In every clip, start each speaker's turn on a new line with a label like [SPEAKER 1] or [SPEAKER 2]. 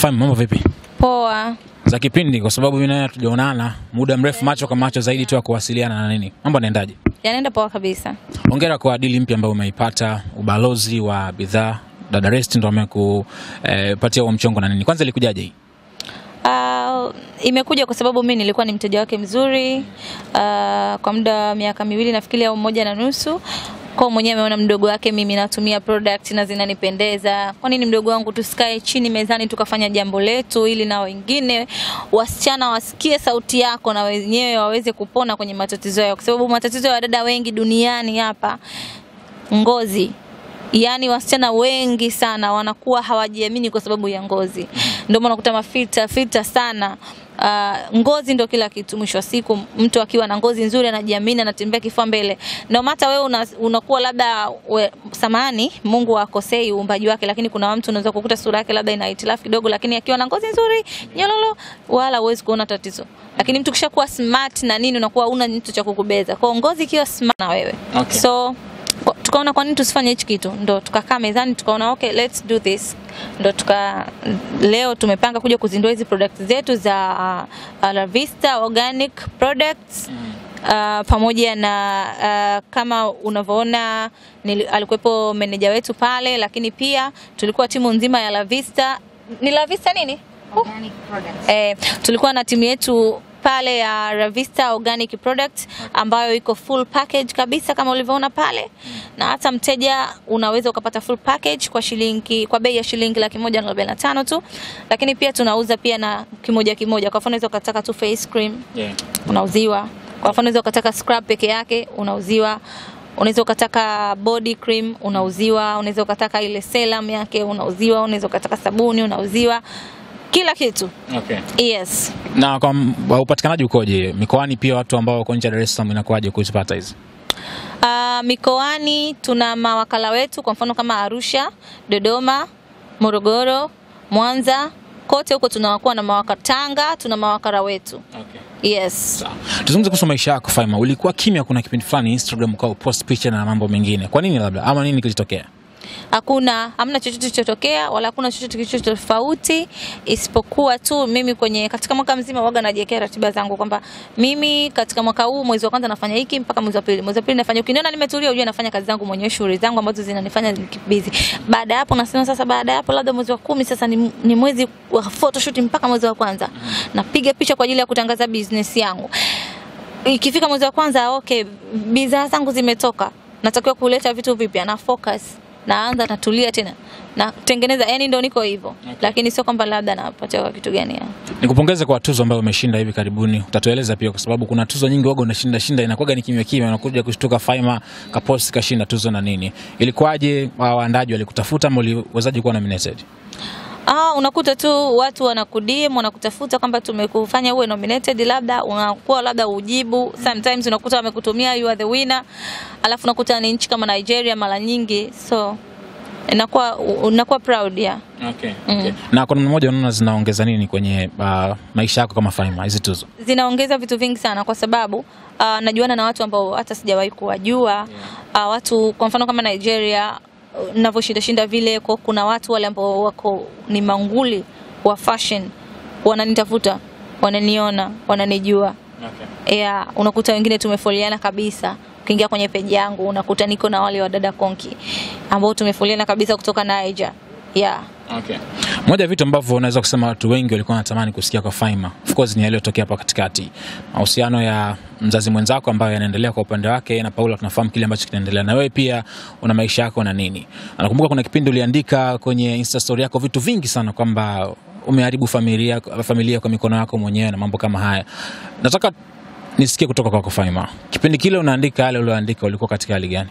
[SPEAKER 1] Fahamu mambo vipi?
[SPEAKER 2] Poa.
[SPEAKER 1] Za kipindi kwa sababu mimi naye hatujaonana muda mrefu macho kwa macho zaidi tu ya kuwasiliana na nini. Mambo yanaendaje?
[SPEAKER 2] Yanaenda poa kabisa.
[SPEAKER 1] Hongera kwa dili mpya ambayo umeipata, ubalozi wa bidhaa. Dada Rest ndo amekupatia huo mchongo na nini. Kwanza ilikujaje hii?
[SPEAKER 2] Uh, imekuja kwa sababu mimi nilikuwa ni mteja wake mzuri uh, kwa muda wa miaka miwili nafikiri au moja na nusu kwa mwenyewe ameona mdogo wake mimi natumia product na zinanipendeza. Kwa nini mdogo wangu tusikae chini mezani tukafanya jambo letu, ili na wengine wasichana wasikie sauti yako na wenyewe waweze kupona kwenye matatizo yao, kwa sababu matatizo ya wadada wengi duniani hapa ngozi yaani wasichana wengi sana wanakuwa hawajiamini kwa sababu ya ngozi. Ndio maana unakuta filter sana. Uh, ngozi ndio kila kitu. Mwisho wa siku mtu akiwa na ngozi nzuri anajiamini, anatembea kifua mbele. No matter wewe una, unakuwa labda we, samani Mungu akosei uumbaji wake, lakini kuna mtu unaweza kukuta sura yake labda ina hitilafu kidogo, lakini akiwa na ngozi nzuri nyololo, wala huwezi kuona tatizo. Lakini mtu kishakuwa smart na nini, unakuwa una mtu cha kukubeza. Kwa ngozi ikiwa smart na wewe
[SPEAKER 1] Okay.
[SPEAKER 2] so tukaona kwa nini tusifanye hichi kitu, ndo tukakaa mezani tukaona okay, let's do this. Ndo tuka leo tumepanga kuja kuzindua hizi products zetu za uh, La Vista organic products Uh, pamoja na uh, kama unavyoona alikuwepo meneja wetu pale, lakini pia tulikuwa timu nzima ya La Vista. Ni La Vista nini?
[SPEAKER 3] Organic products.
[SPEAKER 2] Eh, tulikuwa na timu yetu pale ya Ravista Organic Product ambayo iko full package kabisa kama ulivyoona pale, na hata mteja unaweza ukapata full package kwa shilingi kwa bei ya shilingi laki moja na tu, lakini pia tunauza pia na kimoja kimoja. Kwa mfano unaweza ukataka tu face cream
[SPEAKER 1] Yeah.
[SPEAKER 2] unauziwa. Kwa mfano unaweza ukataka scrub peke yake unauziwa. Unaweza ukataka body cream unauziwa, unaweza ukataka ile serum yake unauziwa, unaweza ukataka sabuni unauziwa, kila kitu.
[SPEAKER 1] Okay.
[SPEAKER 2] Yes.
[SPEAKER 1] Na kwa upatikanaji ukoje? Mikoani pia watu ambao wako nje ya Dar es Salaam inakuwaje kuzipata hizi?
[SPEAKER 2] Uh, mikoani tuna mawakala wetu kwa mfano kama Arusha, Dodoma, Morogoro, Mwanza, kote huko tunakuwa na mawakala. Tanga tuna mawakala wetu.
[SPEAKER 1] Okay.
[SPEAKER 2] Yes.
[SPEAKER 1] Sawa. Tuzungumze kuhusu maisha yako Faima. Ulikuwa kimya kuna kipindi fulani Instagram ukao post picha na mambo mengine. Kwa nini labda? Ama nini kilitokea?
[SPEAKER 2] Hakuna hamna chochote kilichotokea wala hakuna chochote kilicho tofauti isipokuwa tu mimi kwenye katika mwaka mzima waga najiwekea ratiba zangu kwamba mimi katika mwaka huu mwezi wa kwanza nafanya hiki mpaka mwezi wa pili. Mwezi wa pili nafanya ukiniona nimetulia ujue nafanya kazi zangu mwenyewe shughuli zangu ambazo zinanifanya busy. Baada hapo nasema sasa baada hapo labda mwezi wa kumi sasa ni, ni mwezi wa photoshoot mpaka mwezi wa kwanza. Napiga picha kwa ajili ya kutangaza business yangu. Ikifika mwezi wa kwanza okay, bidhaa zangu zimetoka. Natakiwa kuleta vitu vipya na focus naanza natulia tena natengeneza yani ndo niko hivyo
[SPEAKER 1] Okay.
[SPEAKER 2] lakini sio kwamba labda napata kwa kitu gani ya.
[SPEAKER 1] Nikupongeze kwa tuzo ambayo umeshinda hivi karibuni. Utatueleza pia kwa sababu kuna tuzo nyingi waga unashinda shinda inakuwaga ni kimya kimya, unakuja kushtuka Faima kapost kashinda tuzo na nini. Ilikuwaje? Waandaji walikutafuta ama uliwezaje kuwa nominated?
[SPEAKER 2] Ah, unakuta tu watu wanakudim wanakutafuta kwamba tumekufanya uwe nominated, labda unakuwa labda ujibu. Sometimes unakuta wamekutumia you are the winner, alafu unakuta ni nchi kama Nigeria mara nyingi, so inakuwa unakuwa proud ya
[SPEAKER 1] Okay. okay. Na kwa namna moja unaona zinaongeza nini kwenye uh, maisha yako kama Faima hizi tuzo?
[SPEAKER 2] zinaongeza vitu vingi sana kwa sababu uh, najuana na watu ambao hata sijawahi kuwajua yeah. uh, watu kwa mfano kama Nigeria ninavyoshinda shinda vile kwa kuna watu wale ambao wako ni manguli wa fashion wananitafuta wananiona wananijua
[SPEAKER 1] Okay.
[SPEAKER 2] yeah, unakuta wengine tumefoliana kabisa ukiingia kwenye peji yangu unakuta niko na wale wa dada konki ambao tumefoliana kabisa kutoka Niger yeah.
[SPEAKER 1] Okay. Moja ya vitu ambavyo unaweza kusema watu wengi walikuwa wanatamani kusikia kwa Faima, of course ni yaliyotokea hapa katikati, mahusiano ya mzazi mwenzako ambayo yanaendelea kwa upande wake, na Paula tunafahamu kile ambacho kinaendelea, na wewe pia una maisha yako na nini. Nakumbuka kuna kipindi uliandika kwenye Insta story yako vitu vingi sana kwamba umeharibu familia, familia kwa mikono yako mwenyewe na mambo kama haya. Nataka nisikie kutoka kwako Faima, kipindi kile unaandika yale ulioandika, ulikuwa katika hali gani?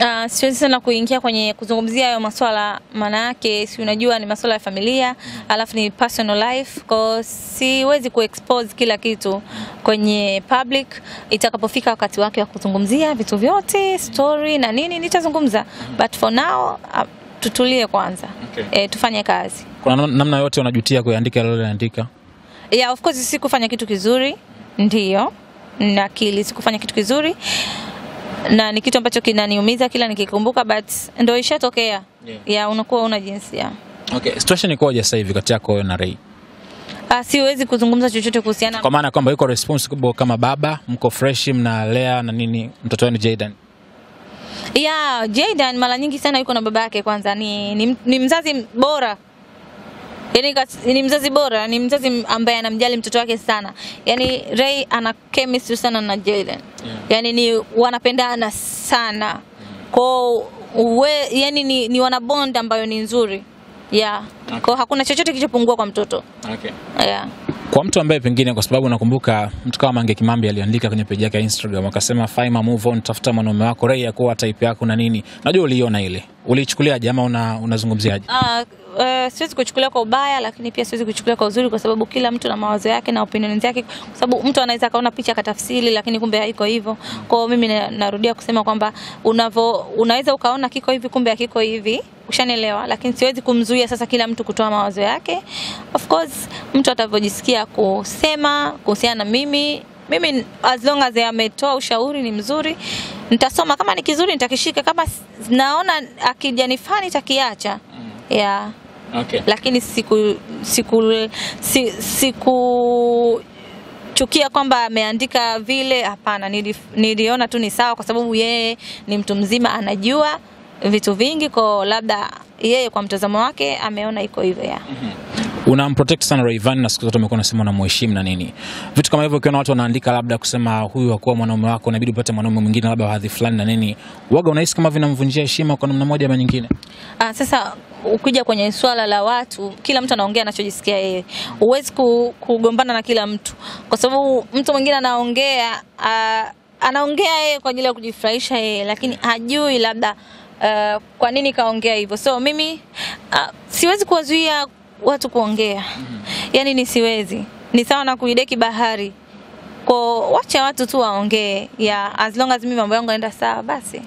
[SPEAKER 2] Uh, siwezi sana kuingia kwenye kuzungumzia hayo maswala, maana yake si unajua ni maswala ya familia alafu ni personal life, kwa siwezi kuexpose kila kitu kwenye public. Itakapofika wakati wake wa kuzungumzia vitu vyote story na nini nitazungumza, but for now uh, tutulie kwanza
[SPEAKER 1] Okay.
[SPEAKER 2] eh, tufanye kazi.
[SPEAKER 1] Kuna namna yote unajutia kuandika yale ulioandika?
[SPEAKER 2] Yeah, of course sikufanya kitu kizuri, ndiyo nakili, sikufanya kitu kizuri na ni kitu ambacho kinaniumiza kila nikikumbuka, but ndo ishatokea.
[SPEAKER 1] Yeah.
[SPEAKER 2] Yeah, unakuwa una jinsi ya
[SPEAKER 1] Okay, situation ikoje sasa hivi kati yako wewe na Ray?
[SPEAKER 2] Ah, siwezi kuzungumza chochote kuhusiana
[SPEAKER 1] Kwa maana kwamba yuko responsible kama baba, mko fresh, mnalea na nini mtoto wenu Jayden.
[SPEAKER 2] Yeah, Jaydan mara nyingi sana yuko na baba yake kwanza ni, ni, ni mzazi bora. Yaani ni mzazi bora, ni mzazi ambaye anamjali mtoto wake sana. Yaani Ray ana chemistry sana na Jaydan. Yaani ni wanapendana sana. Kwa we, yani ni, ni wana bond ambayo ni nzuri. Yeah. Okay. Kwa hakuna chochote kilichopungua kwa mtoto.
[SPEAKER 1] Okay.
[SPEAKER 2] Yeah.
[SPEAKER 1] Kwa mtu ambaye pengine, kwa sababu nakumbuka mtu kama Mange Kimambi aliandika kwenye peji yake ya Instagram akasema, Faima, move on, tafuta mwanaume wako Ray akuwa type yako na nini. Najua uliiona ile, uliichukuliaje ama una, unazungumziaje?
[SPEAKER 2] Ah, uh, siwezi kuchukulia kwa ubaya lakini pia siwezi kuchukulia kwa uzuri kwa sababu kila mtu na mawazo yake na opinion zake kwa sababu mtu anaweza kaona picha akatafsiri lakini kumbe haiko hivyo. Kwa hiyo mimi narudia kusema kwamba unavo unaweza ukaona kiko hivi kumbe hakiko hivi. Ushanielewa, lakini siwezi kumzuia sasa kila mtu kutoa mawazo yake. Of course mtu atavyojisikia kusema kuhusiana na mimi mimi as long as ametoa ushauri ni mzuri nitasoma kama ni kizuri nitakishika kama naona akijanifaa nitakiacha yeah.
[SPEAKER 1] Okay.
[SPEAKER 2] lakini siku siku si, siku chukia kwamba ameandika vile hapana nili, niliona tu ni sawa kwa sababu yeye ni mtu mzima anajua vitu vingi kwa labda yeye kwa mtazamo wake ameona iko hivyo ya
[SPEAKER 1] unamprotect sana Rayvanny na siku zote umekuwa unasema unamheshimu na nini, vitu kama hivyo. Ukiona watu wanaandika labda kusema huyu hakuwa mwanaume wako, inabidi upate mwanaume mwingine labda wa hadhi fulani na nini, waga unahisi kama vinamvunjia heshima kwa namna moja ama nyingine?
[SPEAKER 2] Ah, sasa ukija kwenye swala la watu, kila mtu anaongea anachojisikia yeye. Huwezi kugombana na kila mtu, kwa sababu mtu mwingine anaongea uh, anaongea yeye kwa ajili ya kujifurahisha yeye, lakini hajui labda uh, kwa nini kaongea hivyo. So mimi uh, siwezi kuwazuia watu kuongea, yaani ni siwezi, ni sawa na kuideki bahari kwa wacha watu tu waongee, yeah, as long as mimi mambo yangu yanaenda sawa, basi.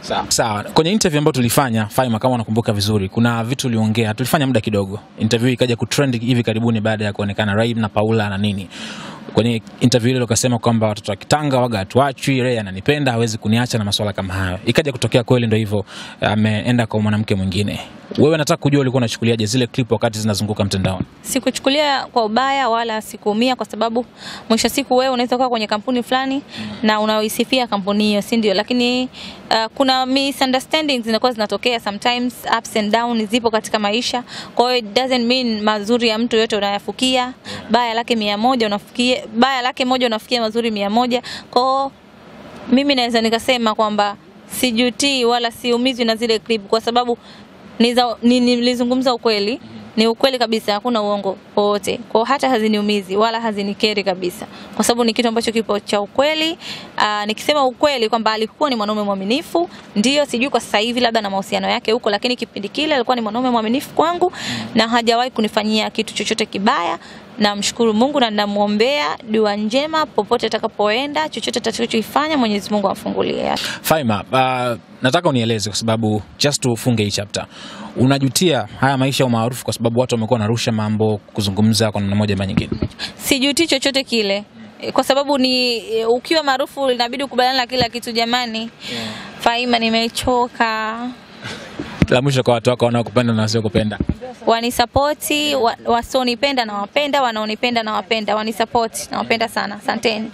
[SPEAKER 1] Sawa. Kwenye interview ambayo tulifanya Faima, kama unakumbuka vizuri, kuna vitu uliongea, tulifanya muda kidogo. Interview ikaja kutrend hivi karibuni baada ya kuonekana Raib na Paula na nini. Kwenye interview ile ukasema kwamba watoto wa Kitanga waga hatuachwi, Ray ananipenda, hawezi kuniacha na masuala kama hayo. Ikaja kutokea kweli ndio hivyo, ameenda kwa mwanamke mwingine. Wewe nataka kujua ulikuwa unachukuliaje zile clip wakati zinazunguka mtandaoni?
[SPEAKER 2] sikuchukulia kwa ubaya wala sikuumia kwa sababu mwisho siku wewe unaweza kuwa kwenye kampuni fulani na unaoisifia kampuni hiyo si ndio lakini uh, kuna misunderstandings zinakuwa zinatokea sometimes ups and down zipo katika maisha kwa hiyo it doesn't mean mazuri ya mtu yote unayafukia baya lake mia moja baya lake moja unafikia mazuri mia moja. Kwa hiyo mimi naweza nikasema kwamba sijutii wala siumizwi na zile clip kwa sababu nilizungumza ni- ukweli. Ni ukweli kabisa hakuna uongo wowote. Kwao hata haziniumizi wala hazinikeri kabisa. Kwa sababu ni kitu ambacho kipo cha ukweli. Aa, nikisema ukweli kwamba alikuwa ni mwanaume mwaminifu ndio sijui kwa sasa hivi labda na mahusiano yake huko lakini kipindi kile alikuwa ni mwanaume mwaminifu kwangu na hajawahi kunifanyia kitu chochote kibaya namshukuru mungu na namwombea dua njema popote atakapoenda chochote atakachoifanya mwenyezi mungu amfungulie
[SPEAKER 1] Faima, uh, nataka unieleze kwa sababu just tufunge hii chapter. Unajutia haya maisha ya umaarufu kwa sababu watu wamekuwa wanarusha mambo kuzungumza kwa namna moja ama nyingine?
[SPEAKER 2] sijuti chochote kile kwa sababu ni ukiwa maarufu inabidi ukubaliana na kila kitu jamani Yeah. Faima nimechoka
[SPEAKER 1] La mwisho kwa watu wako wanaokupenda na wasiokupenda.
[SPEAKER 2] wanisapoti wa, wasionipenda na wapenda wanaonipenda na wapenda wanisapoti nawapenda sana. Asanteni